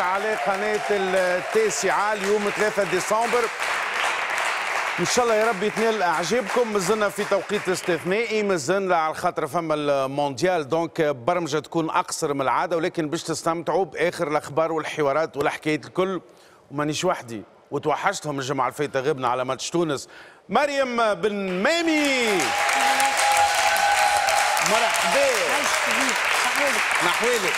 على قناة التاسعة اليوم 3 ديسمبر. إن شاء الله يا رب يتنال أعجابكم. مازلنا في توقيت استثنائي مازلنا على خاطر فما المونديال. دونك برمجة تكون أقصر من العادة ولكن باش تستمتعوا بآخر الأخبار والحوارات والحكايات الكل. ومانيش وحدي وتوحشتهم الجمعه الفايتة غبنا على ماتش تونس. مريم بن مامي مرحبا. شنحوالك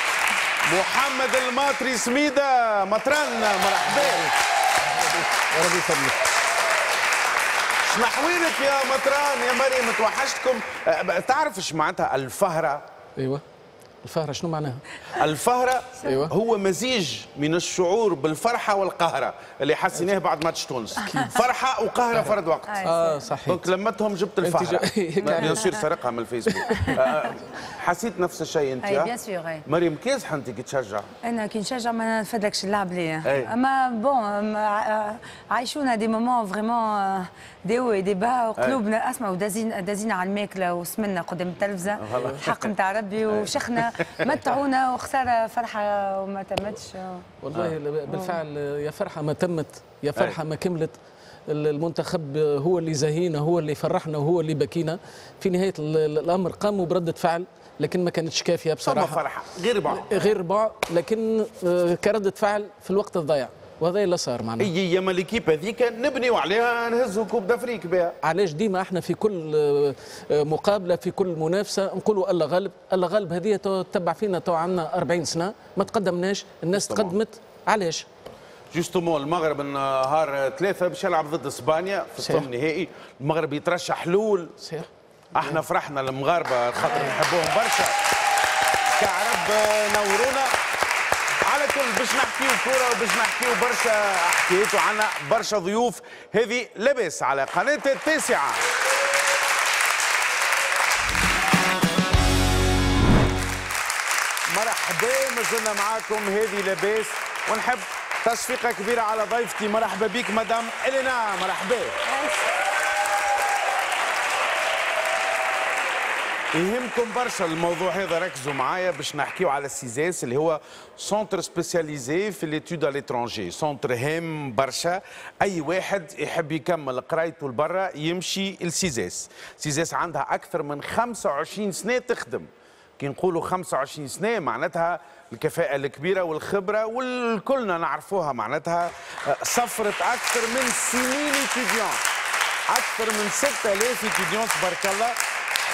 محمد الماطري سميدة مطران مرحبا. يا رب يسلمك شنحوالك يا مطران؟ يا مريم توحشتكم. أه، تعرف إيش معناتها الفهرة؟ أيوه. الفهرة شنو معناها؟ الفهرة أيوة. هو مزيج من الشعور بالفرحة والقهرة اللي حسيناه بعد ماتش تونس. فرحة وقهرة فرد وقت. آه صحيح. دونك لمتهم جبت الفهرة bien sûr سرقها من الفيسبوك. أه، حسيت نفس الشيء انت؟ أي؟ bien sûr أي. مريم كيف انت كي تشجع؟ أنا كي نشجع ما نفدلكش اللعب ليا. أي. أما bon ما- عايشونا des moments vraiment des hauts et des bas وقلوبنا اسمع ودازين دازين على الماكلة وسمنا قدام التلفزة. حق نتاع ربي وشخنا متعونا وخساره فرحة وما تمتش. والله بالفعل يا فرحة ما تمت يا فرحة ما كملت. المنتخب هو اللي زهينا هو اللي فرحنا وهو اللي بكينا. في نهاية ال- الأمر قاموا بردة فعل لكن ما كانتش كافية ثم بصراحة. فرحة. غير بعض. غير ربع لكن آه، كردة فعل في الوقت الضايع. وهذا اللي صار معنا. هي ياما l'équipe هذيك نبنيو عليها نهزوا coupe d'Afrique بها. علاش ديما إحنا في كل آه، آه، مقابلة في كل منافسة نقولوا الله غالب الله غالب هذه تتبع فينا تو عندنا 40 سنة ما تقدمناش الناس طبعاً. تقدمت. علاش؟ justement المغرب نهار ثلاثة باش يلعب ضد إسبانيا في. الثمن النهائي المغرب يترشح حلول صحيح. إحنا فرحنا المغاربة خاطر نحبوهم برشا. كعرب نورونا باش نحكيو كورة وباش نحكيو برشا. حكايات وعنا برشا ضيوف هذه لبس على قناة التاسعة. مرحبا مازلنا معاكم هذه لباس ونحب تصفيقة كبيرة على ضيفتي. مرحبا بك مدام إلينا. مرحبا. يهمكم برشا الموضوع هذا ركزوا معايا باش نحكيو على السيزاس اللي هو centre spécialisé في les études à l'étranger centre هام برشا أي واحد يحب يكمل قرايته لبرا يمشي لسيزاس سيزاس عندها أكثر من 25 سنة تخدم. كي نقولوا 25 سنة معناتها الكفاءة الكبيرة والخبرة والكلنا معناتها سفرت أكثر من سنين étudiants أكثر من 6000 étudiants تبارك الله.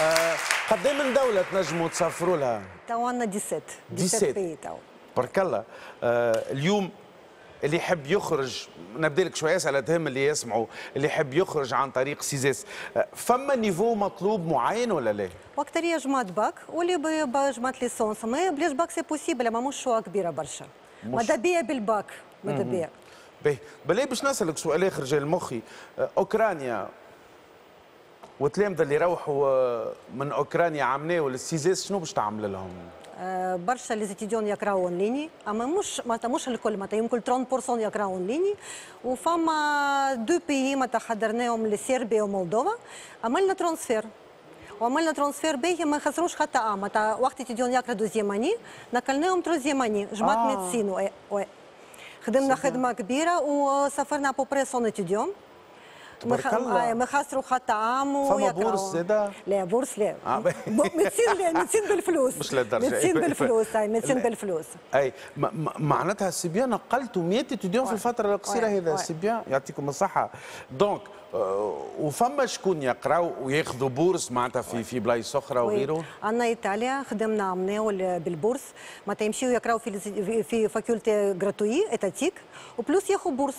آه، قد إيه من دولة تنجموا تسفروا لها؟ تو عندنا 17 17 17 pays تو تبارك الله. آه، اليوم اللي يحب يخرج نبدا لك شوية أسئلة تهم اللي يسمعوا اللي يحب يخرج عن طريق سيزاس آه، فما niveau مطلوب معين ولا لا؟ واكثريه جماعة باك واللي جماعة licence. ما بلاش bac c'est possible ما مش choix كبيرة برشا. ماذا بيا بالباك ماذا بيا باهي بلي باش نسألك سؤال آخر جاي لمخي. آه، أوكرانيا والتلامذه اللي روحوا آه، من أوكرانيا عمناو للسيزاس شنو باش تعمل لهم؟ آه، برشا les étudiants يقراو en ligne أما مش معناتها مش الكل معناتها يمكن 30% يقراو en ligne وفما deux pays معناتها حضرناهم لسيربيا ومولدوفا عملنا transfert وعملنا transfert باهي ما خسروش حتى عام معناتها وقت étudiant يقرا deuxième année نقلناهم troisième année جماعة آه. médecine oui oui خدمنا خدمة كبيرة وسافرنا à peu près cent étudiants تبارك ما خ- الله. آه، خسروا حتى عام فما. bourse زادا؟ لا bourse لا آه، لا médecine بالفلوس مش للدرجة. médecine بالفلوس هاي médecine لا. بالفلوس أي معناتها c'est bien نقلتوا 100 étudiants في الفترة القصيرة. هذا ouais. c'est bien يعطيكم الصحة donc آه، وفما شكون يقراو وياخذوا bourse معناتها في في بلايص أخرى وغيره عندنا إيطاليا خدمنا عملناه بال bourse معناتها يمشيو يقراو في في faculté gratuite étatique و plus ياخذ bourse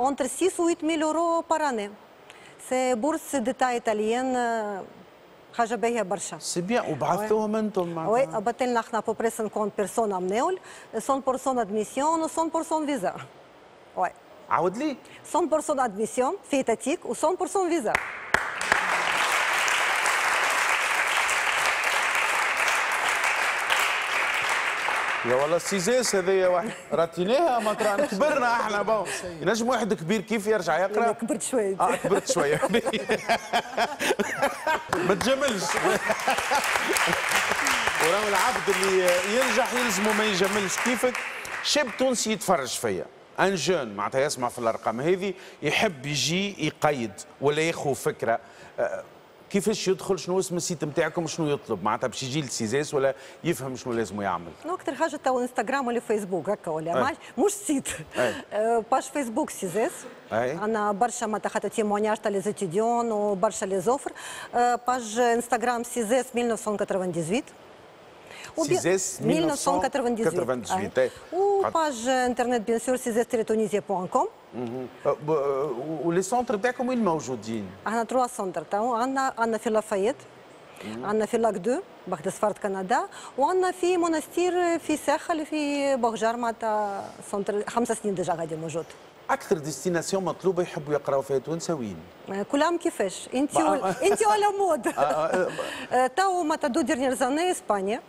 entre 6 و 8000 euros par année c'est bourse d'état italien آه، حاجة باهية برشا. سي بيان وبعثوهم أنتم oui معناتها بطلنا إحنا à peu près 50 personnes عملناول 100% admission و 100% فيزا وي عاود لي. 100% ادميسيون في اتاتيك و 100% فيزا يا والله السيزاس هذايا واحد. راتيناها مطران كبرنا إحنا بون ينجم واحد كبير كيف يرجع يقرأ؟ كبرت شوية آه كبرت شوية ما تجملش وراه العبد اللي ينجح يلزمه ما يجملش كيفك؟ شاب تونسي يتفرج فيا. un jeune معناتها يسمع في الأرقام هذه يحب يجي يقيد ولا ياخذ فكرة. آه، كيفاش يدخل شنو اسم ال site نتاعكم شنو يطلب معناتها باش يجي للسيزاس ولا يفهم شنو لازم يعمل nous أكثر حاجة تو إنستغرام ولا فيسبوك هكا ولا أي. مش site أي. آه، page فيسبوك سيزاس. أنا برشا معناتها خاطر témoignages تاع les étudiants وبرشا les offres page إنستغرام سيزاس 1998 وبي- سيزاس 1998 1998. أي. أي. و page internet bien sûr سيزاس تونيزيا point com أه، ب- أه، و les centres نتاعكم وين موجودين؟ إحنا trois تاعو عندنا عندنا في لافايت عندنا في لاك دو سفارة كندا وعندنا في مونستير في ساحل في بوغجار معناتها centre خمس سنين déjà غادي موجود أكثر destination مطلوبه يحبوا يقراوا فيها تونساويين كل عام كيفاش انت ما- ولا انت ولا mode تو معناتها deux dernières années اسبانيا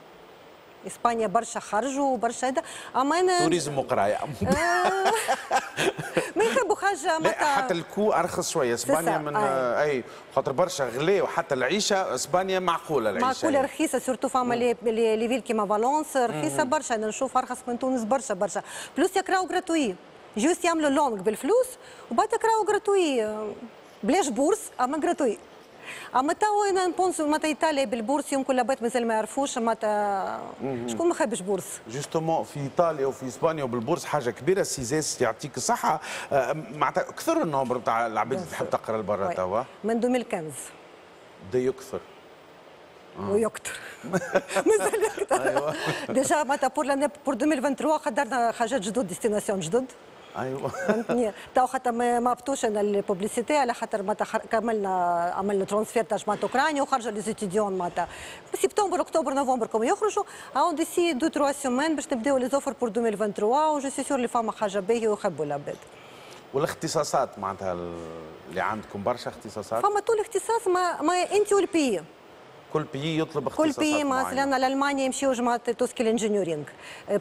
اسبانيا برشا خرجوا وبرشا هذا اما أنا tourisme وقرايه ما يحبوا حاجة لا حتى le coût ارخص شوية اسبانيا. من. آه، اي خاطر برشا غلي وحتى العيشه اسبانيا معقوله العيشه معقوله رخيصه surtout فما les villes كيما فالونس رخيصه برشا أنا نشوف ارخص من تونس برشا برشا plus يقراو gratuit juste يعملوا langue بالفلوس وبعد يقراو gratuit بلاش bourse اما gratuit اما تو أنا نـ pense معناتها إيطاليا بال bourse يمكن لابد مازال ما يعرفوش معناتها شكون ما خابش bourse؟ justement في إيطاليا وفي إسبانيا وبال bourse حاجة كبيرة. سيزاس يعطيك الصحة. آه، معناتها كثر ال nombre نتاع العباد اللي تحب تقرأ لبرا. توا. من 2015 بدا يكثر. ويكثر مازال يكثر. déjà معناتها pour pour 2023 حضرنا حاجات جدد destinations جدد. أيوه. فهمتني. تو حتى ما ما هبطوش أنا ال publicité على خاطر معناتها خر- كملنا عملنا transfert تاع جماعة أوكرانيا وخرجوا les étudiants معناتها. سبتمبر أكتوبر نوفمبر كم يخرجوا. أو d'ici deux trois semaines باش نبداو les offres pour 2023 و je suis sûr اللي فما حاجة باهيه ويحبوا العباد. والاختصاصات معناتها اللي عندكم برشا اختصاصات؟ فما طول اختصاص ما, ما انت والبي. كل pays يطلب كل اختصاصات pays معينة. مثلا لالمانيا يمشيو جماعة tout ce qui ال engineering.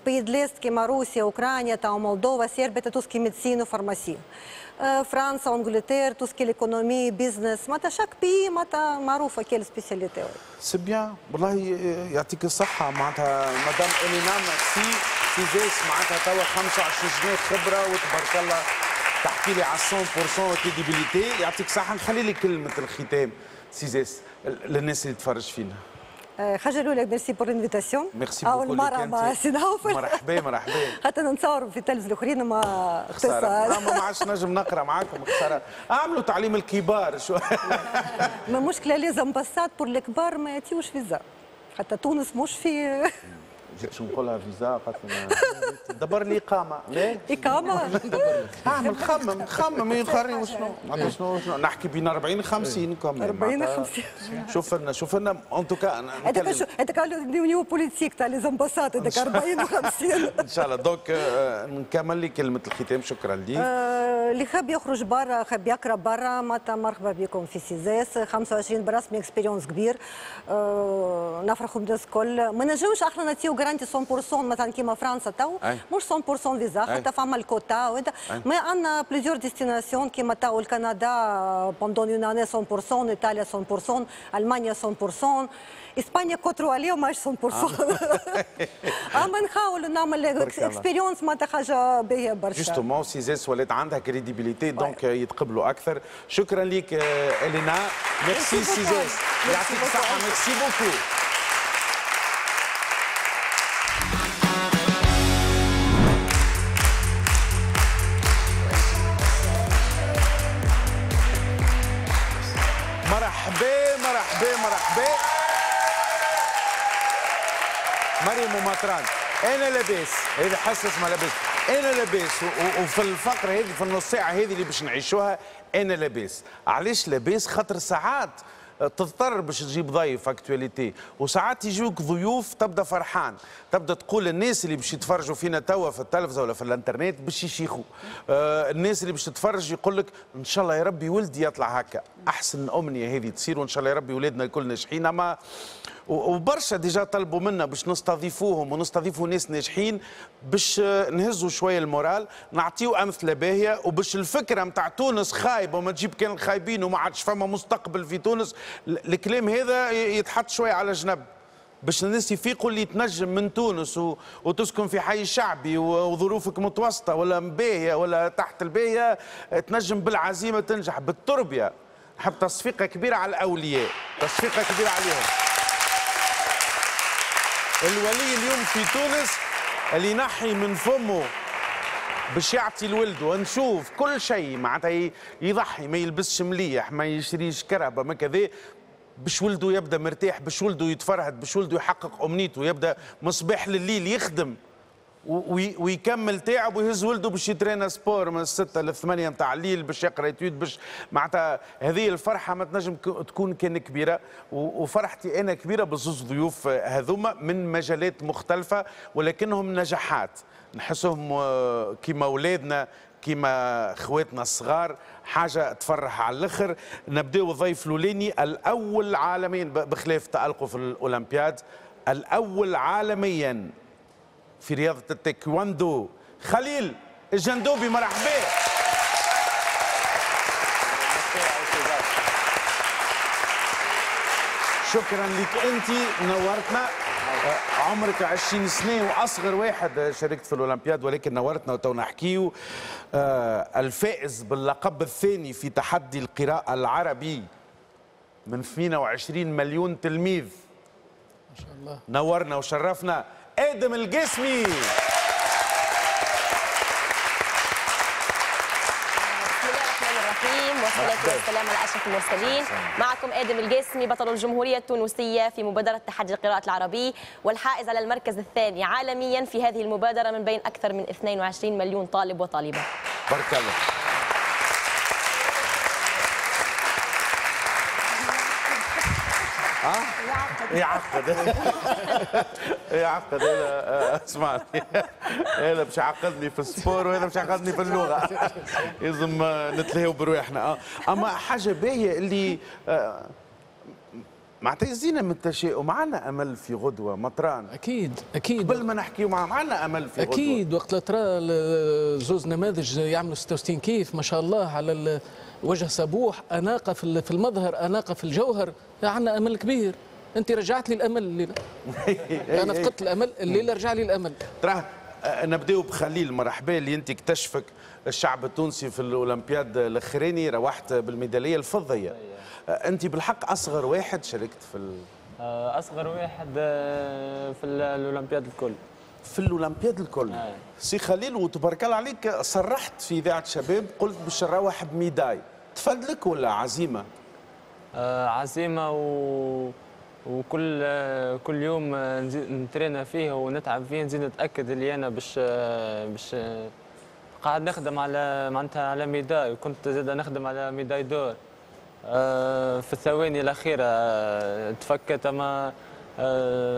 pays de l'Est كيما روسيا أوكرانيا تاع مولدوفا سيربيا tout ce qui médecine و pharmacie آه، فرنسا و Angleterre tout ce qui l'économie business. معناتها chaque pays معناتها معروفة quelle spécialité. c'est bien والله يعطيك الصحة. معناتها مدام إلينا ميرسي. سيزيس معناتها توا 25 سنة خبرة وتبارك الله تحكي لي على 100% crédibilité يعطيك صحة. نخلي لي كلمة الختام. سيزيس للناس اللي تفرج فينا حاجة الأولى ميرسي بور انفيتاسيون ميرسي أول بوكو مرة ليك مع. سي نوفل مرحبا مرحبا. حتى نتصوروا في التلفز الأخرين ما اختصار. ما ما عادش نجم نقرأ معاكم خسارة. أعملوا تعليم الكبار شو ما مشكلة لازم بسات بور الكبار ما يعطيوش فيزا حتى تونس مش في شو نقولها فيزا قالت لنا دبر لي لا إقامة؟ اعمل خمم خمم يخري وشنو معناتها شنو شنو؟ نحكي بين 40 50 كم؟ 40 50 شوف لنا شوف لنا en tout cas هذاك nouvelle politique تاع les ambassades هذاك 40 و50 إن شاء الله. donc آه، نكمل لي كلمة الختام. شكرا ليك. آه، اللي حاب يخرج برا حاب يقرأ برا معناتها مرحبا بكم في سيزاس 25 برسمي expérience كبير. آه، نفرحوا بالناس الكل ما نجمش إحنا نعطيو garantie 100% مثلا كيما فرنسا تو. مش 100% فيزا. حتى فما الكوتا وهذا ما عندنا plusieurs destinations كيما تو الكندا pendant une année 100% ايطاليا 100% المانيا 100% اسبانيا كتروا عليهم ماش 100% اما نحاولوا نعمل. expérience معناتها حاجة باهيه برشا justement سيزاس ولات عندها crédibilité donc يتقبلوا أكثر شكرا آه، الينا ميرسي. سيزاس Merci يعطيك. الصحه merci beaucoup ومطران أنا لاباس. هذه حصة اسمها لاباس. أنا لاباس وفي الفقره هذه في النص ساعة هذه اللي باش نعيشوها أنا لاباس. علاش لاباس؟ خاطر ساعات تضطر باش تجيب ضيف actualité وساعات يجوك ضيوف تبدأ فرحان. تبدأ تقول الناس اللي باش يتفرجوا فينا توا في التلفزة ولا في الإنترنت باش يشيخوا. آه الناس اللي باش تتفرج يقول لك إن شاء الله يا ربي ولدي يطلع هكا. أحسن أمنية هذه تصير وإن شاء الله يا ربي ولادنا الكل ناجحين. أما وبرشا déjà طلبوا منا باش نستضيفوهم ونستضيفوا ناس ناجحين باش نهزوا شوية ال moral نعطيو أمثلة باهية وباش الفكرة نتاع تونس خايبة وما تجيب كان الخايبين وما عادش فما مستقبل في تونس ال- الكلام هذا يتحط شوية على جنب باش الناس يفيقوا اللي تنجم من تونس و... وتسكن في حي شعبي. وظروفك متوسطة ولا باهية ولا تحت الباهية تنجم بالعزيمة تنجح بالتربية نحب تصفيقة كبيرة على الأولياء تصفيقة كبيرة عليهم الولي اليوم في تونس اللي ينحي من فمه باش يعطي لولده ونشوف كل شيء. معناتها يضحي ما يلبسش مليح ما يشريش كرهبة ما كذا. باش ولده يبدأ مرتاح باش ولده يتفرهد باش ولده يحقق أمنيته يبدأ مصباح لليل يخدم. ويكمل تعب ويهز ولده باش يترينا سبور من الستة للثمانية متاع الليل باش يقرأ يتويد باش معناتها هذه الفرحة ما تنجم تكون كان كبيرة. و- وفرحتي أنا كبيرة بزوز ضيوف هذوما من مجالات مختلفة ولكنهم نجاحات. نحسهم آه، كيما أولادنا كيما خواتنا الصغار. حاجة تفرح على الآخر. نبدأو الضيف الأولاني الأول عالميا بخلاف تألقه في الأولمبياد. الأول عالميا في رياضة التايكوندو خليل الجندوبي مرحبا. شكرا لك أنت نورتنا. آه، عمرك 20 سنة وأصغر واحد شاركت في الأولمبياد ولكن نورتنا وتو نحكيو آه، الفائز باللقب الثاني في تحدي القراءه العربي من 28 مليون تلميذ. ما شاء الله. نورنا وشرفنا. آدم القسمي بسم الله الرحمن الرحيم والصلاة والسلام على أشرف المرسلين. معكم آدم الجسمي بطل الجمهورية التونسية في مبادرة تحدي القراءة العربي والحائز على المركز الثاني عالميا في هذه المبادرة من بين أكثر من 22 مليون طالب وطالبة. بارك الله. آه يعقد. يعقد هذا اسمعني. هذا باش يعقدني في ال sport وهذا باش يعقدني في اللغة. لازم آه، نتلهيو برواحنا. آه أما حاجة باهية اللي آه، معناتها يزينا من التشاؤم. معنا أمل في غدوة مطران. أكيد أكيد. قبل ما نحكيو مع معنا أمل في غدوة. أكيد وقت ترى زوز نماذج يعملوا 66 كيف ما شاء الله على وجه صبوح أناقة في المظهر أناقة في الجوهر. عندنا أمل كبير. انت رجعت لي الامل الليلة أنا فقدت الامل الليلة رجع لي الامل. تراه آه، نبداو بخليل مرحبا اللي انت اكتشفك الشعب التونسي في الأولمبياد الأخراني روحت بالميدالية الفضية. آه، انت بالحق أصغر واحد شاركت في ال... آه، أصغر واحد في ال- الأولمبياد الكل. في الأولمبياد الكل. آه. سي خليل وتبارك الله عليك صرحت في إذاعة شباب قلت باش نروح ب médaille. تفدليك ولا عزيمة؟ آه، عزيمة و... وكل كل يوم نترينا فيه ونتعب فيه نزيد نتأكد اللي أنا باش باش قاعد نخدم على معناتها على médaille. وكنت زاد نخدم على médaille d'or. آه، في الثواني الأخيرة آه، تفكت أما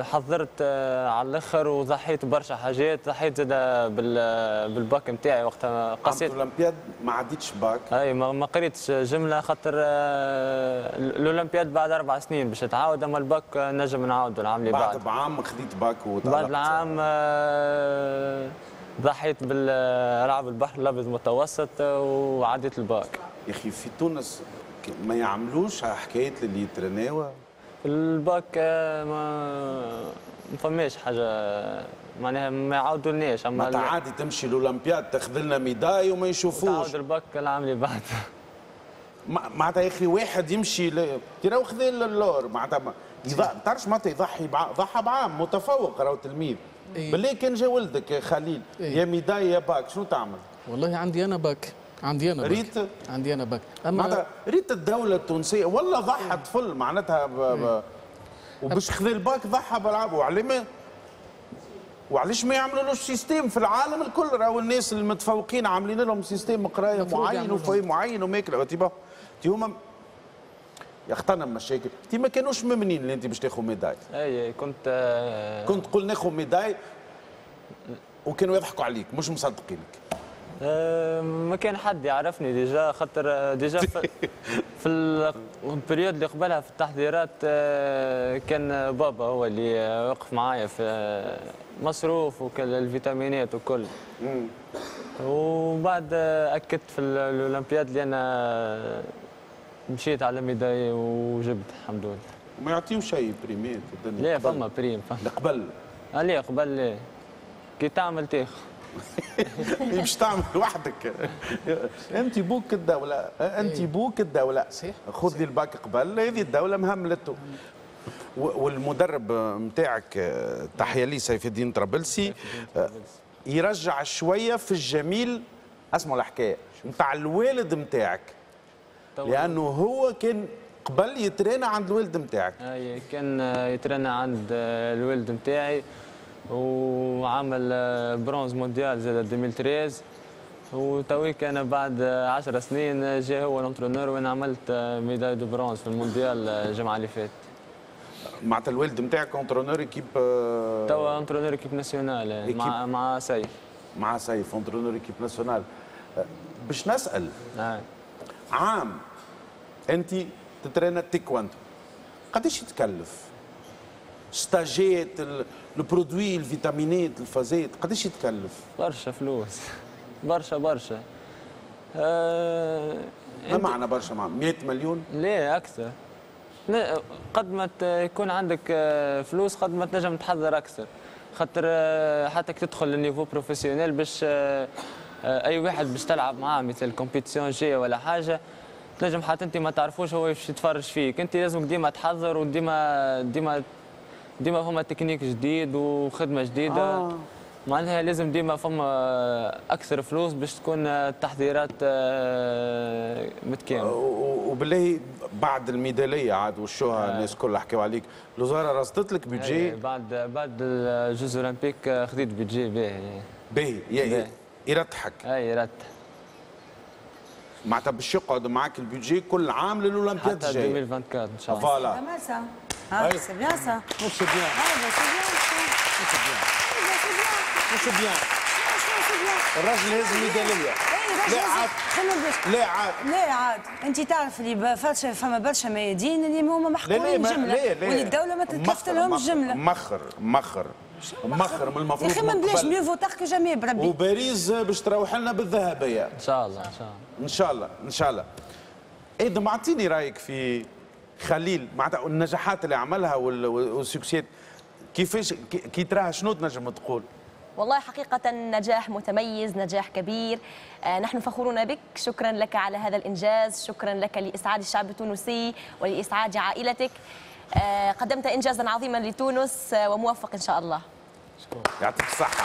حضرت آه، على الآخر وضحيت برشا حاجات. ضحيت زاد بال- بالباك نتاعي وقتها. قصيت الأولمبياد ما عديتش باك. أي ما قريتش جملة خاطر آه، الأولمبياد بعد أربع سنين باش تعاود أما الباك آه، نجم نعاودوا العام اللي بعد بعد. بعام خذيت باك وتعلقت. بعد العام آه، ضحيت بالألعاب البحر الأبيض المتوسط آه، وعديت الباك. يا أخي في تونس ما يعملوش حكايه اللي يترناوا الباك آه، ما ما فماش حاجة معناها ما يعاودولناش أما معناتها عادي تمشي الأولمبياد تاخذ لنا médaille وما يشوفوش تعاود الباك العام اللي بعد مع- معناتها يا أخي واحد يمشي ل... ترى خذا l'or معناتها ما. تعرفش معناتها يضحي بع... ضحى بعام متفوق راهو تلميذ إيه. بالله كان جا ولدك يا خليل إيه. يا médaille يا باك شنو تعمل؟ والله عندي أنا باك عندي أنا ريت عندي أنا باك معناتها اما ريت الدولة التونسية والله ضحى طفل معناتها ب... ب... وباش خذ الباك ضحى بلعب وعلى ما وعلاش ما يعملوا له سيستيم في العالم الكل؟ راهو الناس المتفوقين عاملين لهم سيستيم قراية معين وفي معين وماكله تيبا تي هما يختنم مشاكل. تي ما كانوش ممنين اللي أنت باش تاخذ ميداي أي كنت آه، كنت تقول ناخذ ميداي وكانوا يضحكوا عليك مش مصدقينك. ما كان حد يعرفني déjà خاطر آه، déjà في, في ال- ال période اللي قبلها في التحضيرات آه، كان بابا هو اللي وقف معايا في آه، مصروف وكل الفيتامينات وكل. وبعد أكدت في ال- الأولمبياد اللي أنا مشيت على médaille وجبت الحمد لله. ما يعطيو شيء بريمات لا. فما prime فما. قبل. لا قبل لا. كي تعمل تاخذ باش تعمل وحدك انت بوك الدولة انت بوك الدولة. صحيح. خذ لي الباك قبل هذه الدولة مهملته. والمدرب نتاعك تحية لي سيف الدين طرابلسي. آه، يرجع شوية في الجميل اسمعوا الحكاية نتاع الوالد نتاعك لأنه هو كان قبل يترينا عند الوالد نتاعك اي كان آه، يترنى عند آه، الولد نتاعي وعمل آه، bronze mondial زاد 2013 وتويك أنا بعد آه، 10 سنين آه، جا هو ال entraîneur وأنا عملت آه، médaille de bronze في المونديال آه، الجمعة اللي فاتت. معناتها الوالد نتاعك entraîneur équipe آه، توا entraîneur équipe nationale آه، مع مع سيف. مع سيف entraîneur équipe nationale. آه، باش نسأل آه. عام انت تترينا التيكواندو قداش يتكلف؟ ستاجات ال- ال produits الفيتامينات الفازات قداش يتكلف؟ برشا فلوس. برشا برشا. آه ما معنى برشا مع 100 مليون؟ لا، قد ما يكون عندك آه، فلوس قد ما تنجم تحضر أكثر. خاطر آه، حتى كي تدخل لل niveau professionnel باش آه، أي واحد باش تلعب معاه مثل compétition جاية ولا حاجة تنجم حتى أنت ما تعرفوش هو باش يتفرج فيك. أنت لازمك ديما تحضر وديما ديما ديما فما تكنيك جديد وخدمة جديدة. آه. معناها لازم ديما فما أكثر فلوس باش تكون التحضيرات آه، متكاملة. وبالله بعد الميدالية عاد وشوها الناس كلها حكاوا عليك. الوزارة رصدت لك أي، بيجي بعد بعد ال jeux olympiques آه، خذيت بيجي باهي. باهي. يرتحك. أي رت معناتها باش يقعد معك البيجي كل عام للأولمبياد حتى الجاي. 2024 إن شاء الله. Voilà. Ah, Ouais. c'est bien ça. مش bien Ah, bah, c'est bien. Bien Franchement, c'est bien. الراجل لازم ميداليه لا راجل عاد خلينا باش لا عاد لا عاد انت تعرف اللي فاتش فما برشا ميادين اللي هما ما جمله واللي الدولة ما تتلفت لهمش مخر- جمله مخر مخر مخر من يا المفروض أخي ما بلاش. mieux vaut tard que jamais بربي وباريس باش تروح لنا بالذهبيه ان شاء الله ان شاء الله ان شاء الله ان شاء الله آدم اعطيني رايك في خليل معناتها النجاحات اللي عملها وال- والسكسيات. كيفاش كي- تراها شنو تنجم تقول؟ والله حقيقة نجاح متميز نجاح كبير. آه، نحن فخورون بك. شكرا لك على هذا الإنجاز. شكرا لك لإسعاد الشعب التونسي ولإسعاد عائلتك. آه، قدمت إنجازا عظيما لتونس آه، وموفق إن شاء الله. يعطيك الصحة.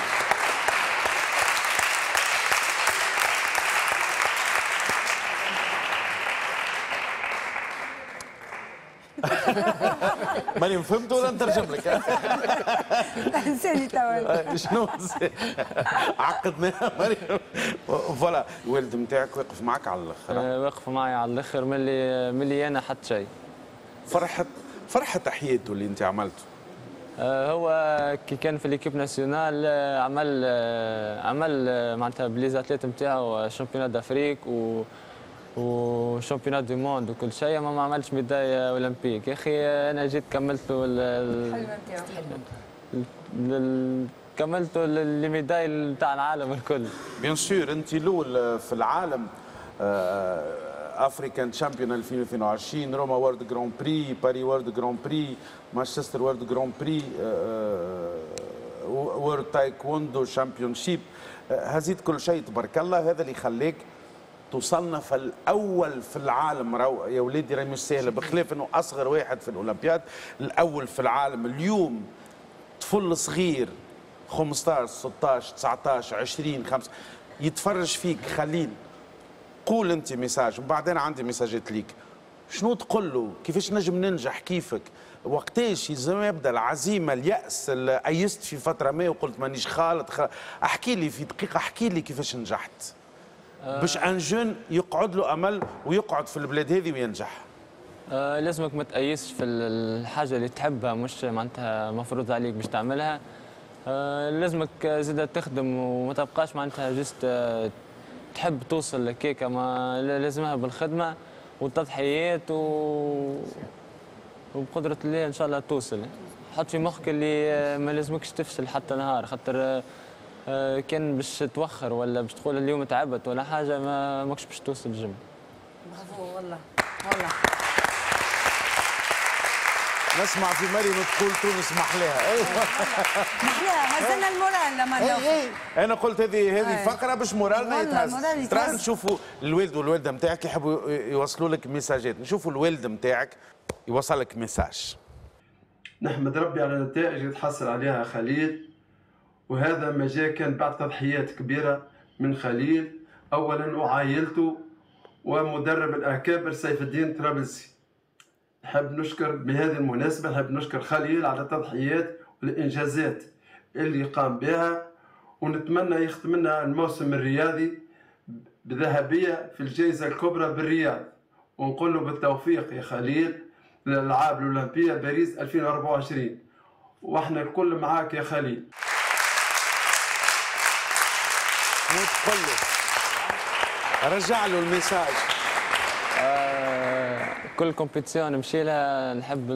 ماني فهمت ولا نترجم لك. انساني توا. شنو؟ عقدناها ماني فوالا الوالد نتاعك واقف معك على الآخر آه، وقفوا معي على الأخر ملي ملي أنا حتى شيء. فرحه فرحه تحياته اللي أنت عملته. آه، هو كي كان في l'équipe nationale آه، عمل آه، عمل آه، معناتها ب les athlètes نتاعو championnats d'Afrique و و championnats du monde وكل شيء أما ما عملش médaille olympique يا أخي أنا جيت كملت له ال- ال- ال- كملت ال médaille نتاع العالم الكل. bien sûr أنت الأول في العالم African Champion 2022 روما World Grand Prix باري World Grand Prix مانشستر World Grand Prix World Taekwondo Championship هزيت كل شيء تبارك الله هذا اللي خليك توصلنا في الأول في العالم يا وليدي راهي مش سهله بخلاف إنه أصغر واحد في الأولمبياد الأول في العالم اليوم طفل صغير 15 16 19 20 5 يتفرج فيك خليل. قول أنت message وبعدين عندي ميساجات ليك. شنو تقول له؟ كيفاش نجم ننجح؟ كيفك؟ وقتاش يلزم يبدأ العزيمة اليأس أيست في فترة ما وقلت مانيش خالط خ... أحكي لي في دقيقة أحكي لي كيفاش نجحت. باش un jeune يقعد له امل ويقعد في البلاد هذه وينجح. آه، لازمك ما تأيسش في ال- الحاجة اللي تحبها مش معناتها مفروض عليك باش تعملها. آه، لازمك زيادة تخدم وما تبقاش معناتها جست آه، تحب توصل لكيكة. ما لا- لازمها بالخدمة والتضحيات و... وبقدرة الله إن شاء الله توصل. حط في مخك اللي ما لازمكش تفشل حتى نهار خاطر كان باش توخر ولا باش تقول اليوم تعبت ولا حاجة ما ماكش باش توصل الجيم. برافو والله. والله. نسمع في مريم تقول تونس محلاها. أيوه محلاها هزلنا ال moral لما اي. اي أنا قلت هذه هذه أي. فقرة باش مورالنا يتهز. ترى نشوفوا الوالد والوالده نتاعك يحبوا يوصلوا لك ميساجات نشوفوا الوالد نتاعك يوصل لك message نحمد ربي على النتائج اللي تحصل عليها خليل. وهذا ما جاء كان بعد تضحيات كبيرة من خليل. أولا وعائلته ومدرب الأكابر سيف الدين طرابلسي نحب نشكر بهذه المناسبة نحب نشكر خليل على التضحيات والإنجازات اللي قام بها. ونتمنى يختم لنا الموسم الرياضي بذهبية في الجائزة الكبرى بالرياض. ونقول له بالتوفيق يا خليل للألعاب الأولمبية باريس 2024 وإحنا الكل معاك يا خليل. مو تقول له رجع له ال message آه، كل compétition نمشي لها نحب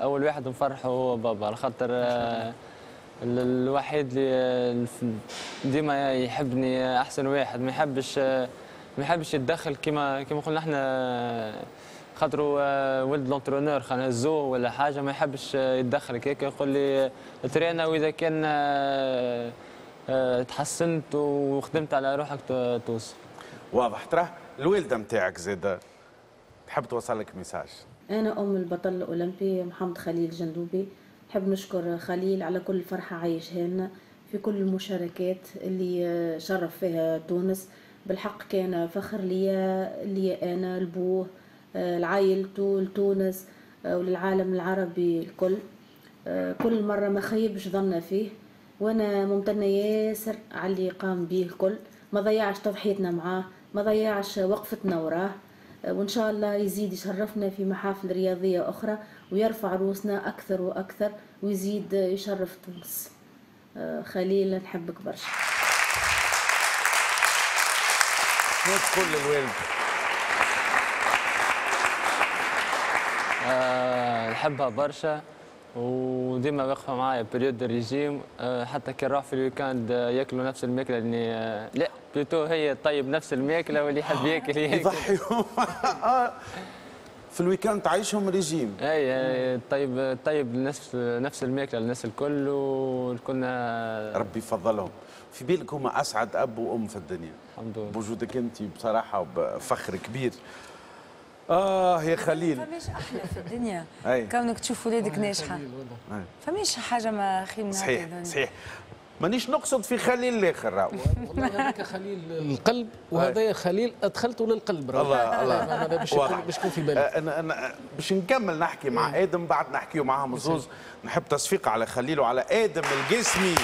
أول واحد نفرحه هو بابا على خاطر آه، ال- الوحيد اللي ديما يحبني أحسن واحد. ما يحبش آه، ما يحبش يتدخل كما كما قلنا إحنا خاطر ولد l'entraîneur خلينا نهزوه ولا حاجة ما يحبش يتدخل. هيك يقول لي ترينا واذا كان تحسنت وخدمت على روحك توصل. واضح. ترى الوالده نتاعك زاده تحب توصل لك ميساج؟ أنا أم البطل الأولمبي محمد خليل جندوبي. نحب نشكر خليل على كل فرحة عايشها لنا في كل المشاركات اللي آه، شرف فيها تونس. بالحق كان فخر ليا ليا أنا لبوه آه، لعائلته لتونس آه، وللعالم العربي الكل. آه، كل مرة ما خيبش ظن فيه. وأنا ممتنة ياسر على اللي قام به الكل. ما ضيعش تضحيتنا معاه ما ضيعش وقفتنا وراه. وإن شاء الله يزيد يشرفنا في محافل رياضية أخرى ويرفع روسنا أكثر وأكثر ويزيد يشرف تونس. خليل نحبك برشا. تقول للوالد آه، نحبها برشا. وديما واقفه معايا période ال régime آه، حتى كي نروح في ال week-end آه، ياكلوا نفس الماكله اللي آه، لا plutôt هي طيب نفس الماكله واللي يحب ياكل ياكل. يضحيهم. في ال week-end تعيشهم ريجيم اي طيب طيب نفس نفس الماكله للناس الكل وكنا ربي يفضلهم. في بالك هما أسعد أب وأم في الدنيا. الحمد لله. بوجودك انت بصراحة بفخر كبير. آه يا خليل فماش أحلى في الدنيا أي. كونك تشوف ولادك ناجحة. فماش حاجة ما خير من صحيح. صحيح مانيش نقصد في خليل الآخر راهو والله هذاك خليل القلب وهذا خليل ادخلته للقلب راهو. الله- الله. ما- باش. يكون باش في بالك آه، أنا أنا باش نكمل نحكي مع آدم بعد نحكيو معاهم زوز نحب تصفيق على خليل وعلى آدم القسمي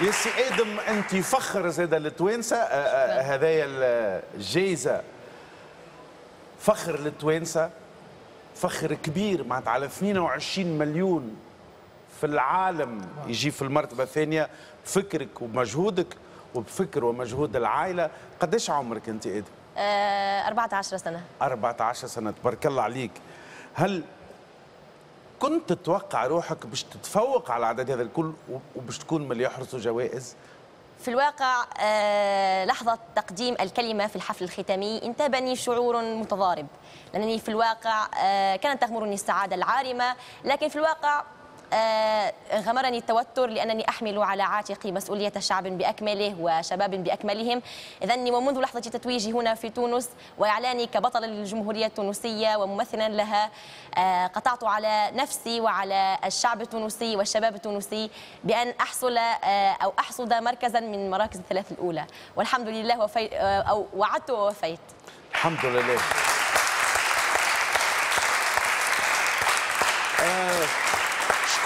يا سي آدم أنت فخر زاد التوانسة. آه، آه، هذايا الجائزه فخر للتوانسة. فخر كبير معناتها على 22 مليون في العالم يجي في المرتبة الثانية. بفكرك ومجهودك وبفكر ومجهود العائلة. قديش عمرك أنت آدم؟ آه، 14 سنة. 14 سنة. تبارك الله عليك. هل كنت تتوقع روحك باش تتفوق على العدد هذا الكل وباش تكون من اللي يحرزوا جوائز؟ في الواقع آه، لحظة تقديم الكلمة في الحفل الختامي انتابني شعور متضارب. لأنني في الواقع آه، كانت تغمرني السعادة العارمة لكن في الواقع غمرني التوتر لأنني أحمل على عاتقي مسؤولية شعب بأكمله وشباب بأكملهم. إذن ومنذ لحظة تتويجي هنا في تونس وإعلاني كبطلة للجمهورية التونسية وممثلا لها آه، قطعت على نفسي وعلى الشعب التونسي والشباب التونسي بأن أحصل آه، أو أحصد مركزا من المراكز الثلاث الأولى. والحمد لله وفي آه، أو وعدت ووفيت. الحمد لله.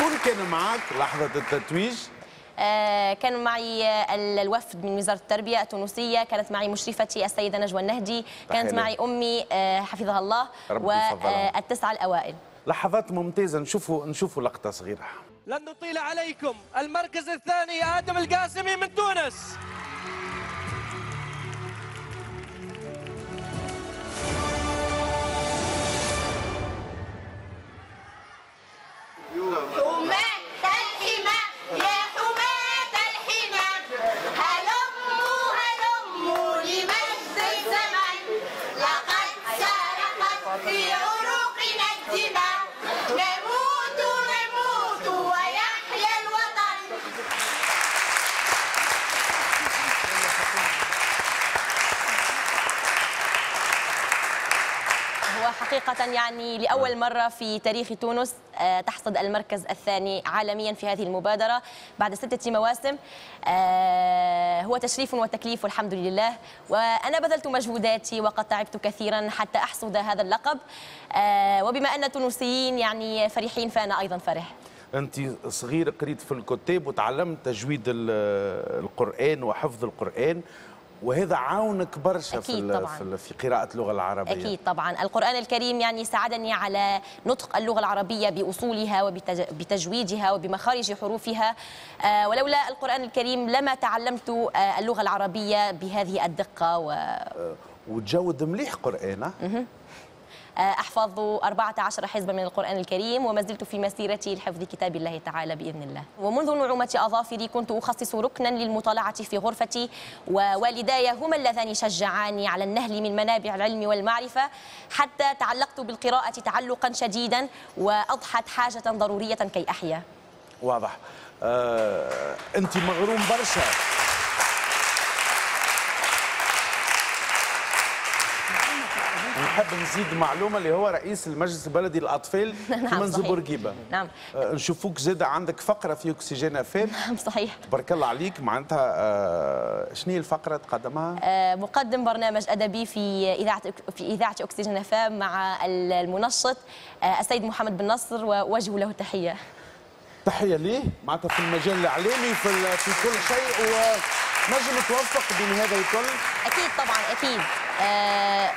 شكون كان معك لحظة التتويج؟ آه، كان معي آه، ال- الوفد من وزارة التربية التونسية كانت معي مشرفتي السيدة نجوى النهدي كانت معي أمي آه، حفظها الله. والتسعة الأوائل. لحظات ممتازة نشوفوا نشوفوا لقطة صغيرة. لن نطيل عليكم المركز الثاني آدم القاسمي من تونس. يعني لأول مرة في تاريخ تونس آه، تحصد المركز الثاني عالميا في هذه المبادرة بعد ستة مواسم. آه، هو تشريف وتكليف والحمد لله. وأنا بذلت مجهوداتي وقد تعبت كثيرا حتى أحصد هذا اللقب. آه، وبما أن تونسيين يعني فرحين فأنا أيضا فرح. أنت صغير قريت في الكتاب وتعلمت تجويد ال- القرآن وحفظ القرآن. وهذا عاونك برشا في طبعاً. في, في قراءة اللغة العربية أكيد طبعا القرآن الكريم يعني ساعدني على نطق اللغة العربية بأصولها وبتجويدها وبمخارج حروفها آه، ولولا القرآن الكريم لما تعلمت آه، اللغة العربية بهذه الدقة و وتجود مليح؟ آه، أحفظ 14 حزبا من القرآن الكريم وما زلت في مسيرتي لحفظ كتاب الله تعالى بإذن الله. ومنذ نعومة أظافري كنت أخصص ركنا للمطالعة في غرفتي ووالداي هما اللذان شجعاني على النهل من منابع العلم والمعرفة حتى تعلقت بالقراءة تعلقا شديدا وأضحت حاجة ضرورية كي أحيا. واضح. آه، أنت مغروم برشا. نحب نزيد معلومة اللي هو رئيس المجلس البلدي للأطفال في نعم، منزل صحيح. بورقيبة. نعم. آه، نشوفوك زاد عندك فقرة في أكسجين افام نعم صحيح. تبارك الله عليك. معناتها آه، شنو هي الفقرة تقدمها؟ آه، مقدم برنامج أدبي في إذاعة في إذاعة أكسجين افام مع المنشط آه، السيد محمد بن نصر ووجه له تحية. تحية ليه؟ معناتها في المجال الإعلامي في في كل شيء ونجم توفق بين هذا الكل. أكيد طبعا أكيد.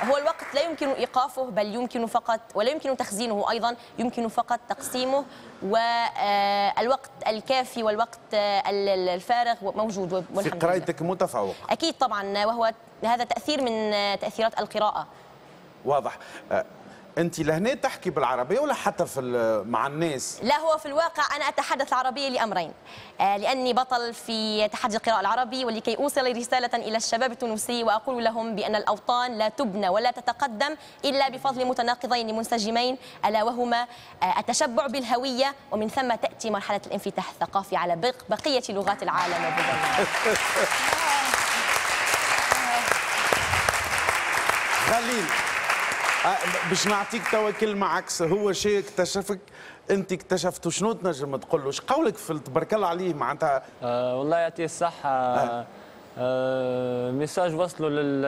هو الوقت لا يمكن إيقافه بل يمكن فقط ولا يمكن تخزينه أيضا يمكن فقط تقسيمه والوقت الكافي والوقت آه، ال- ال- الفارغ موجود في قرايتك متفوق. أكيد طبعا وهو هذا تأثير من آه، تأثيرات القراءة. واضح. آه، انت لهنا تحكي بالعربية ولا حتى في مع الناس؟ لا هو في الواقع أنا أتحدث عربية لأمرين. آه، لأني بطل في تحدي القراءة العربي ولكي أوصل رسالة إلى الشباب التونسي وأقول لهم بأن الأوطان لا تبنى ولا تتقدم إلا بفضل متناقضين منسجمين ألا وهما آه، التشبع بالهوية ومن ثم تأتي مرحلة الانفتاح الثقافي على بق- بقية لغات العالم. خليل باش نعطيك توا كلمه عكس هو شيء اكتشفك انت اكتشفته. شنو تنجم تقول له؟ قولك في تبارك الله عليه معناتها؟ آه والله يعطيه الصحة. آه. message وصلوا لل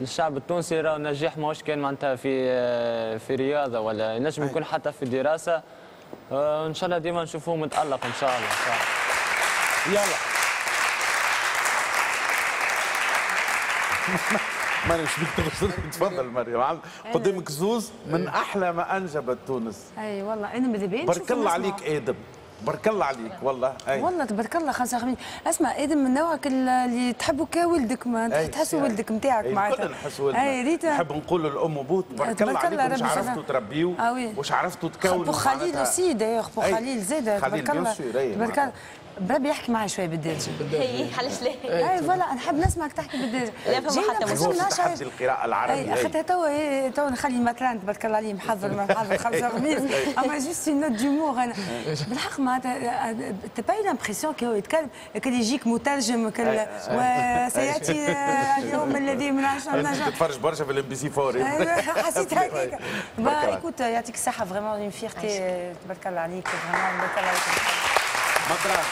للشعب التونسي راه النجاح ماهوش كان معناتها في آه في رياضة ولا ينجم يكون حتى في دراسة. آه إن شاء الله ديما نشوفوه متألق إن شاء الله, إن شاء الله. يلا. مريم تغسل تفضل مريم. عم- قدامك زوز من أحلى ما انجبت تونس أي والله. أنا ماذا بين بارك الله عليك آدم. بارك الله عليك والله. أي. والله تبارك الله خمسة خميس. أسمع آدم من نوعك اللي تحبه كولدك ما. أي، أي. ولدك نتاعك أي، معناتها. الكل نحس ولدنا. أي ريتا. نحب نقول للأم وبوت تبارك الله عليكم واش عرفتوا oui. واش عرفتوا تكونوا بو خليل. aussi دايوغ بو أي. خليل زاد تبارك الله. أي، تبارك الله. بربي يحكي معي شوية بالدارجة. هي علاش لا؟ اي voilà نحب نسمعك تحكي بالدارجة. لا فما جينا حتى تحدي شوية. القراءة العربية. أي. اخذتها توا هي- توا نخلي ماكلان تبارك الله عليه محضر ما محضر خمسة خميس أما juste note d'humour أنا بالحق معناتها t'as l'impression كي هو يتكلم كان يجيك مترجم كان وسياتي اليوم الذي من عشرة تتفرج برشا في الام بي سي 4 أيوة، حسيت هكاك با. écoute يعطيك الصحه vraiment une fierté تبارك الله عليك vraiment تبارك الله عليك مطرح.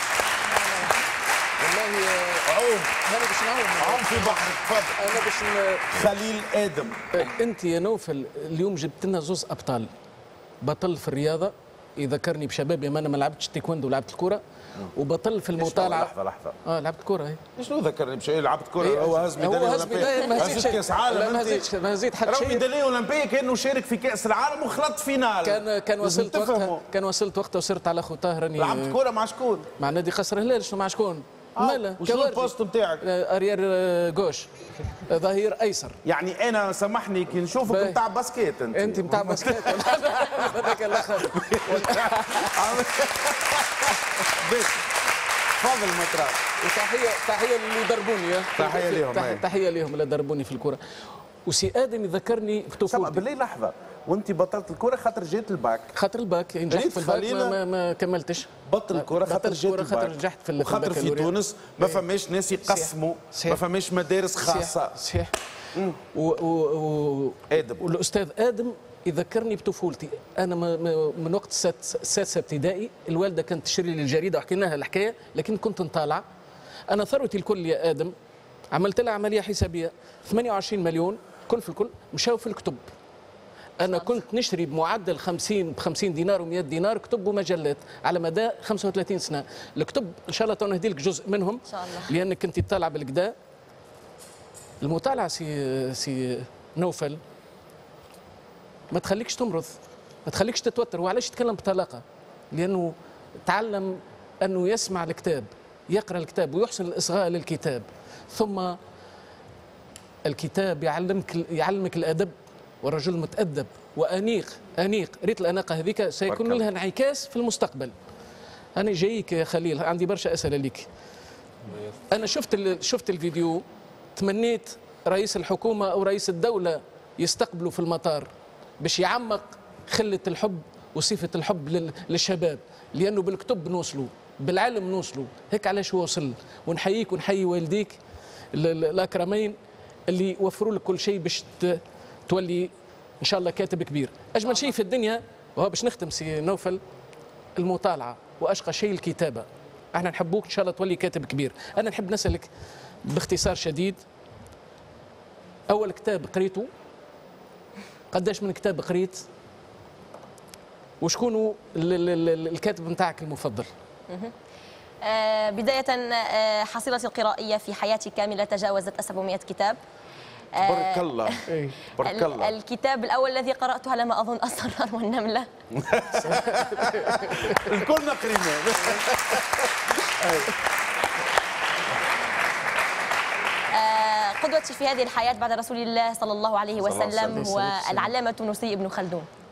والله آه، عوم. أنا باش نعاون عوم. في بحر. تفضل. أنا باش ن- خليل آدم. أنت يا نوفل اليوم جبت لنا زوز أبطال. بطل في الرياضة يذكرني بشبابي ما أنا ما لعبتش تايكوندو لعبت الكره وبطل في المطالعة لحظة لحظة آه لعبت كره هي شنو ذكرني بشيء لعبت كره إيه، هو هز ميدالية ميدالية، ما اولمبيه هزيتش- كأس عالم ما. هزيتش- ما هزيت حتى شيء. ميدالية أولمبية كأنه شارك في كأس العالم وخلط finale كان كان وصلت. وقتها كان وصلت وقتها وصرت على خطاه راني لعبت كره مع شكون؟ مع نادي قصر الهلال شنو مع شكون؟ مالا وشنو. ال poste نتاعك؟ آه، arrière آه، gauche. آه، ظهير أيسر. يعني أنا سامحني كي نشوفك. نتاع basket أنت. أنت نتاع basket. هذاك الأخر. تفضل مطرح. وتحيه تحية اللي دربوني آه. تحية ليهم،. تحية ليهم اللي دربوني في الكرة. وسي آدم يذكرني في سامع طفولتي بالله لحظة. وانت بطلت الكرة خاطر جيت الباك خاطر الباك نجحت في الباك ما, ما, كملتش. بطل الكرة خاطر جيت الكرة خاطر الباك نجحت في وخاطر في. تونس ما فماش ناس يقسموا. ما فماش مدارس خاصة. صحيح. و و و آدم. والأستاذ آدم يذكرني بطفولتي. أنا من وقت السادس- السادسه ابتدائي الوالدة كانت تشري لي الجريدة وحكيناها الحكاية لكن كنت نطالع. أنا ثروتي الكل يا آدم. عملت لها عملية حسابية 28 مليون كل في الكل مشاو في الكتب. أنا كنت نشتري بمعدل 50 ب 50 دينار و100 دينار كتب ومجلات على مدى 35 سنة. الكتب إن شاء الله تو نهدي لك جزء منهم إن شاء الله. لأنك كنت تطالع بالقدا المطالعة سي سي نوفل ما تخليكش تمرض ما تخليكش تتوتر. وعلاش يتكلم بطلاقة؟ لأنه تعلم أنه يسمع الكتاب يقرأ الكتاب ويحسن الإصغاء للكتاب. ثم الكتاب يعلمك يعلمك الأدب والرجل متأدب وأنيق أنيق. ريت الأناقة هذيك سيكون لها انعكاس في المستقبل. أنا جايك يا خليل عندي برشا أسئلة لك أنا شفت شفت الفيديو. تمنيت رئيس الحكومة أو رئيس الدولة يستقبلوا في المطار باش يعمق خلة الحب وصفة الحب لل- للشباب. لأنه بالكتب نوصلوا بالعلم نوصلوا هيك علاش هو وصل؟ ونحييك ونحيي والديك ال- ال- الأكرمين اللي وفروا لك كل شيء باش تولي إن شاء الله كاتب كبير. أجمل شيء في الدنيا وهو باش نختم سي نوفل المطالعة وأشقى شيء الكتابة. أحنا نحبوك إن شاء الله تولي كاتب كبير. أنا نحب نسألك باختصار شديد. أول كتاب قريته؟ قداش من كتاب قريت؟ وشكون ال- ال- ال- الكاتب نتاعك المفضل؟ آه، بداية آه، حصيلتي القرائية في حياتي كاملة تجاوزت 700 كتاب. آه، بارك الله إيه. بارك ال- الله. الكتاب الأول الذي قرأته على ما أظن الصرار والنملة. الكل قريناه آه، قدوتي في هذه الحياة بعد رسول الله صلى الله عليه وسلم. هو العلامة التونسي ابن خلدون. آه،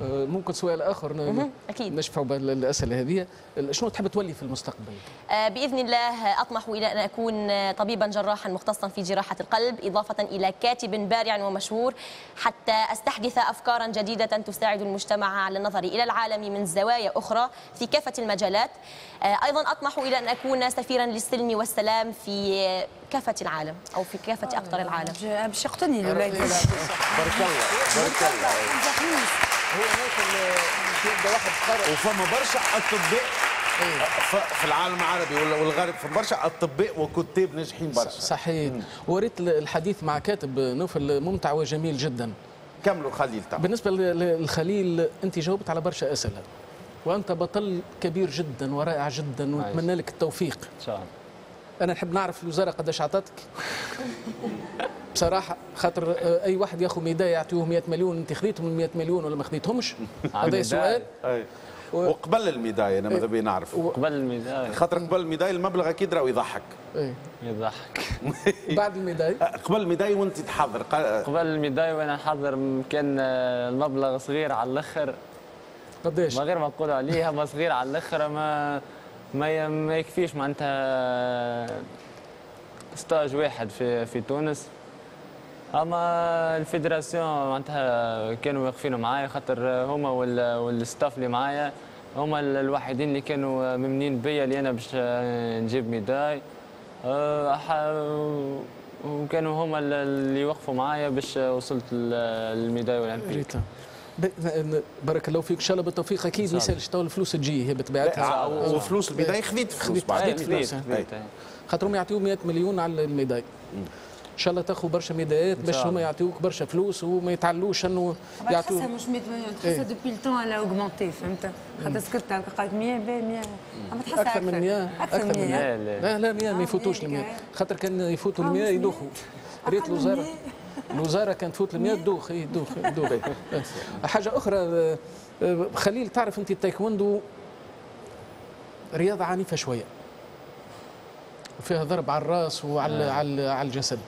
ممكن سؤال آخر ن- مهم، أكيد. نشفعوا بالاسئله هذه. شنو تحب تولي في المستقبل؟ آه، بإذن الله أطمح إلى أن أكون آه، طبيبا جراحا مختصا في جراحة القلب إضافة إلى كاتب بارع ومشهور حتى أستحدث أفكارا جديدة تساعد المجتمع على النظر إلى العالم من زوايا أخرى في كافة المجالات. آه، أيضا أطمح إلى أن أكون سفيرا للسلم والسلام في آه، كافة العالم أو في كافة أقطار العالم. باش يقتلني بارك الله بارك الله هو نوصل يبدا واحد قرأ وفما برشا أطباء ف- في العالم العربي ولا- والغرب فما برشا أطباء وكتاب ناجحين برشا. صحيح. وريت الحديث مع كاتب نوفل ممتع وجميل جدا. كملوا خليل تعال. بالنسبة ل- للخليل أنت جاوبت على برشا أسئلة. وأنت بطل كبير جدا ورائع جدا ونتمنى لك التوفيق. إن شاء الله. أنا نحب نعرف الوزارة قداش عطتك. بصراحة خاطر آه، أي واحد ياخذ ميداية يعطيوه 100 مليون أنت خذيتهم ال 100 مليون ولا ما خذيتهمش هذا. سؤال. أي. وقبل ال médaille أنا ماذا بيا نعرف. قبل ال médaille خاطر قبل ال médaille المبلغ أكيد راهو يضحك. إيه. يضحك. بعد ال médaille قبل ال médaille وأنت تحضر. قا- قبل ال médaille وأنا حاضر كان آه، المبلغ صغير على الأخر. قداش ما غير ما نقول عليها ما صغير على الأخر ما ما ما يكفيش معناتها stage واحد في في تونس. أما ال fédération معناتها كانوا واقفين معايا خاطر هما وال- وال staff اللي معايا هما ال- الوحيدين اللي كانوا مأمنين بيا اللي أنا باش نجيب médaille. ح- وكانوا هما ال- اللي يوقفوا معايا باش وصلت لل médaille ن- بارك الله فيك إن شاء الله بالتوفيق. أكيد ما يسالش تو الفلوس تجي هي بطبيعتها وفلوس ال médaille خذيت فلوس خذيت- بعد. خذيت خذيت فلوس، خاطرهم يعطيو 100 مليون على ال médaille. إن شاء الله تاخذ برشا ميداليات باش. هما يعطيوك برشا فلوس وما يتعلوش إنه تحسها يعطوك مش 100 مليون تحسها. depuis le temps l'a augmenté فهمت؟ خاطر سكت قالت 100 ب 100 أما تحسها أكثر من 100 أكثر من 100 لا لا لا لا 100 ما يفوتوش ال 100 خاطر كان يفوتوا ال 100 يدوخوا ريت الوزارة. الوزاره كانت تفوت ال 100 تدوخ اي تدوخ تدوخ. حاجة أخرى آه، آه، خليل تعرف أنت التايكوندو رياضة عنيفة شوية. وفيها ضرب على الرأس وعلى على على الجسد.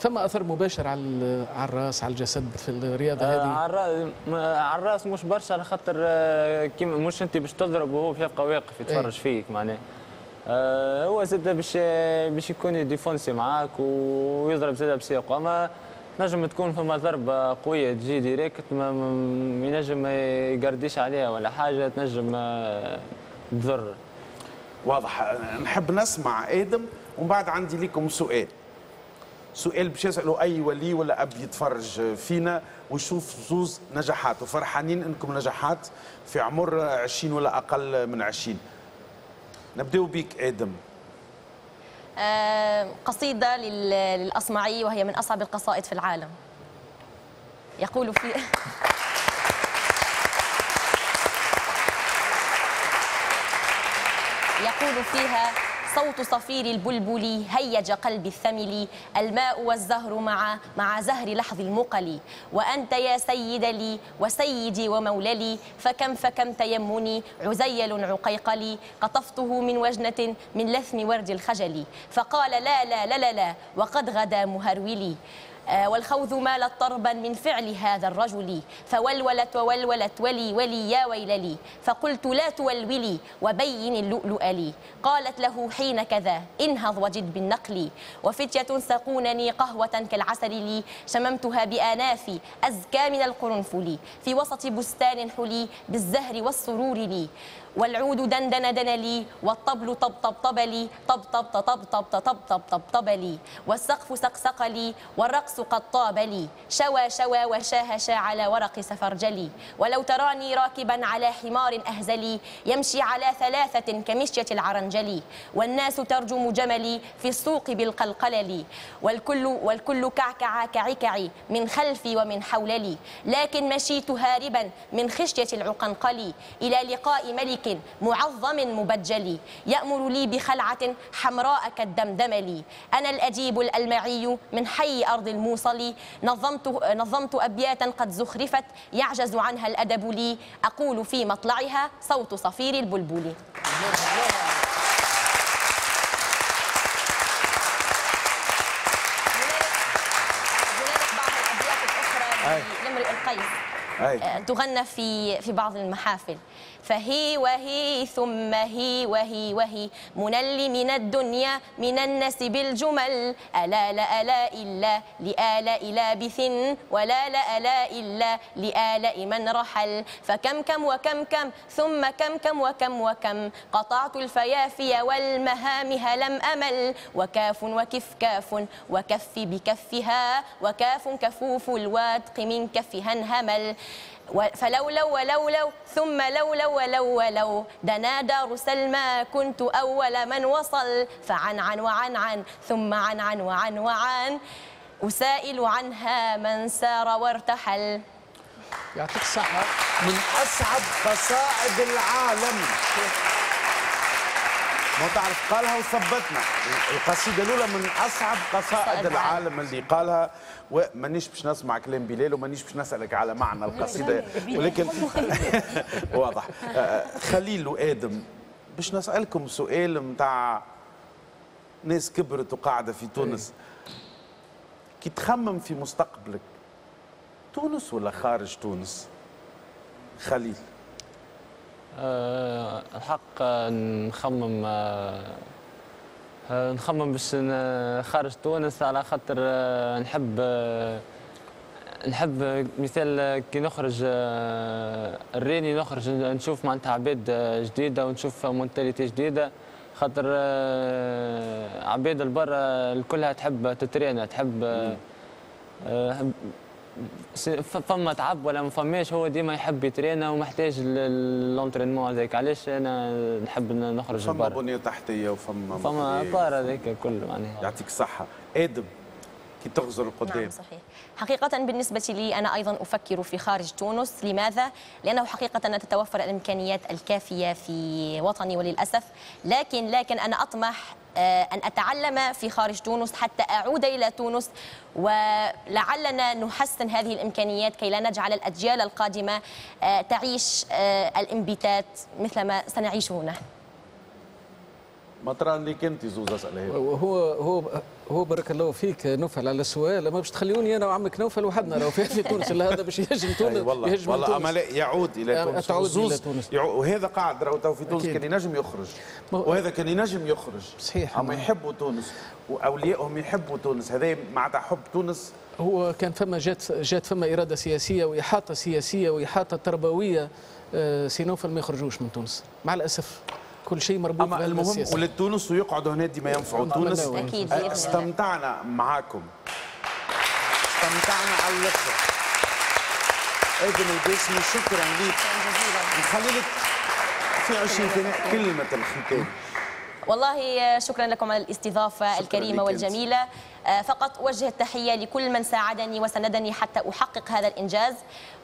فما أثر مباشر على على الرأس على الجسد في الرياضة آه، هذه؟ على الرأس على الرأس مش برشا على خاطر آه، كيما مش أنت باش تضرب وهو يبقى واقف يتفرج فيك معناه آه، هو زاد باش باش يكون يديفونسي معاك ويضرب زاد بسيقه اما نجم تكون فما ضربة قوية تجي ديريكت ما ينجم ما يقرديش عليها ولا حاجة تنجم آه، تضر. واضح. نحب نسمع آدم ومن بعد عندي لكم سؤال. سؤال باش يسألوا أي ولي ولا أب يتفرج فينا ويشوف زوز نجاحات. وفرحانين إنكم نجاحات في عمر 20 ولا أقل من 20 نبداو بيك آدم. آه، قصيدة لل- للأصمعي وهي من أصعب القصائد في العالم. يقول في يقول فيها صوت صفير البلبل هيج قلبي الثمل الماء والزهر مع مع زهر لحظ المقل. وأنت يا سيد لي وسيدي وموللي فكم فكم تيمني عزيل عقيقلي قطفته من وجنة من لثم ورد الخجل. فقال لا لا لا لا, لا وقد غدا مهرولي. والخود مالت طربا من فعل هذا الرجل. فولولت وولولت ولي ولي يا ويللي فقلت لا تولولي وبين اللؤلؤ لي. قالت له حين كذا انهض وجد بالنقل. وفتية سقونني قهوة كالعسل لي. شممتها بأنفي أزكى من القرنفل. في وسط بستان حلي بالزهر والسرور لي. والعود دندن دنلي والطبل طب طب طب لي طب طب طب لي والسقف سقسق لي والرقص قد طاب لي شوى شوى وشاهش على ورق سفرجلي ولو تراني راكبا على حمار أهزلي يمشي على ثلاثة كمشية العرنجلي. والناس ترجم جملي في السوق بالقلقللي. والكل والكل كعكع كعكعي من خلفي ومن حوللي. لكن مشيت هاربا من خشية العقنقلي. إلى لقاء ملك معظم مبجل يأمر لي بخلعة حمراء كالدمدم لي. أنا الأديب الألمعي من حي أرض الموصل. نظمت نظمت أبياتا قد زخرفت. يعجز عنها الأدب لي. أقول في مطلعها صوت صفير البلبل. لامرئ القيس. أي. تغنى في في بعض المحافل. فهي وهي ثم هي وهي وهي. منل من الدنيا من الناس بالجمل ألا لا ألا إلا لآلاء لابث ولا لا ألا إلا لآلاء من رحل. فكم كم وكم كم ثم كم كم وكم وكم. قطعت الفيافي والمهامها لم أمل. وكاف وكف كاف وكف بكفها. وكاف كفوف الوادق من كفها انهمل. و- فلولو ولولو ثم لولو ولو ولو. دنا دار سلمى كنت أول من وصل. فعن عن وعن عن ثم عن عن وعن وعن. أسائل عنها من سار وارتحل. يعطيك الصحة. من أصعب قصائد العالم. ما تعرف قالها وثبتنا. القصيدة الأولى من أصعب قصائد العالم اللي قالها ومانيش باش نسمع كلام بلال ومانيش باش نسألك على معنى القصيدة. ولكن واضح. آه، خليل وآدم باش نسألكم سؤال متاع ناس كبرت وقاعدة في تونس. كي تخمم في مستقبلك تونس ولا خارج تونس؟ خليل. آه، الحق نخمم آه، نخمم باش ن- خارج تونس على خاطر آه، نحب آه، نحب مثال كي نخرج آه، الريني نخرج نشوف معناتها عباد جديدة ونشوف mentalité جديدة. خاطر عباد البر آه، الكلها تحب تترينا تحب فما تعب ولا ما فماش. هو ديما يحب يترينا ومحتاج l'entraînement هذاك. علاش أنا نحب نخرج فما بنيه تحتية وفما فما. طار هذاك كله معناها. يعطيك الصحة. آدم كي تغزر القدام. نعم صحيح. حقيقة بالنسبة لي أنا أيضا أفكر في خارج تونس. لماذا؟ لأنه حقيقة لا تتوفر الإمكانيات الكافية في وطني وللأسف. لكن لكن أنا أطمح آه، أن أتعلم في خارج تونس حتى أعود إلى تونس ولعلنا نحسن هذه الإمكانيات كي لا نجعل الأجيال القادمة آه، تعيش آه، الانبتات مثل ما سنعيشه نحن ما ترى اللي كنت زوز اسئله وهو هو هو بارك الله فيك نوفل على السؤال. ما باش تخليوني أنا وعمك نوفل وحدنا راهو في في تونس. هذا باش يهجم تونس والله. يهجم والله تونس. أما لا يعود إلى تونس. تعود إلى تونس. يعو- وهذا قاعد راهو تو في تونس. كان ينجم يخرج. وهذا كان ينجم يخرج. صحيح. أما يحبوا تونس وأوليائهم يحبوا تونس. هذا معناتها حب تونس. هو كان فما جات جات فما إرادة سياسية وإحاطة سياسية وإحاطة تربوية آه، سي نوفل ما يخرجوش من تونس. مع الأسف. كل شيء مربوط بالعلم المهم السياسي. ولد تونس ويقعدوا هنا ديما ينفعوا. عملنا تونس. أكيد الله. استمتعنا معاكم. استمتعنا على الآخر آدم القاسمي شكرا لك نخلي لك في 20 ثانية. كلمة الختام. والله شكرا لكم على الاستضافة الكريمة. والجميلة. آه، فقط أوجه التحية لكل من ساعدني وسندني حتى أحقق هذا الإنجاز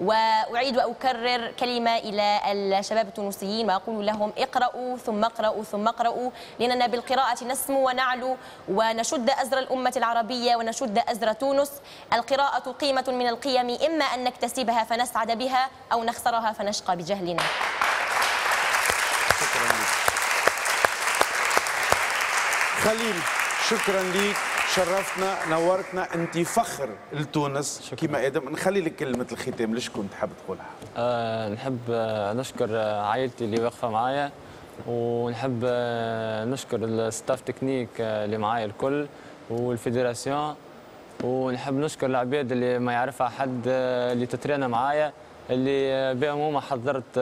وأعيد وأكرر كلمة إلى الشباب التونسيين وأقول لهم اقرأوا ثم اقرأوا ثم اقرأوا لأننا بالقراءة نسمو ونعلو ونشد أزر الأمة العربية ونشد أزر تونس. القراءة قيمة من القيم إما أن نكتسبها فنسعد بها أو نخسرها فنشقى بجهلنا شكرا لك خليل. شكرا لك شرفتنا نورتنا. أنت فخر لتونس كما آدم نخلي لك كلمة الختام لشكون تحب تقولها؟ آه، نحب آه، نشكر آه، عائلتي اللي واقفه معايا ونحب آه، نشكر ال staff technique اللي معايا الكل وال fédération ونحب نشكر العباد اللي ما يعرفها حد اللي تترينا معايا اللي بهم هما حضرت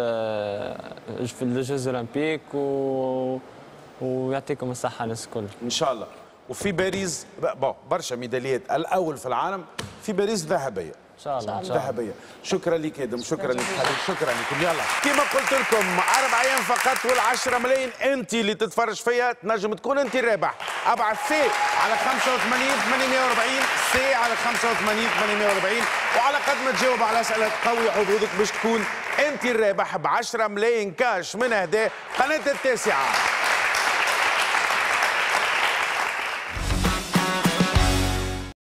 في ال jeux olympiques و... ويعطيكم الصحة الناس الكل. إن شاء الله. وفي باريس برشا ميداليات. الأول في العالم في باريس ذهبية. إن شاء الله ذهبية. شكرا لك آدم شكرا لك خليل شكرا لكم يلا. كما قلت لكم أربع أيام فقط وال10 ملايين. أنت اللي تتفرج فيها تنجم تكون أنت الرابح. أبعث سي على 85 840 سي على 85 840 وعلى قد ما تجاوب على أسئلة تقوي حظوظك باش تكون أنت الرابح ب 10 ملايين كاش من أهداء قناة التاسعة.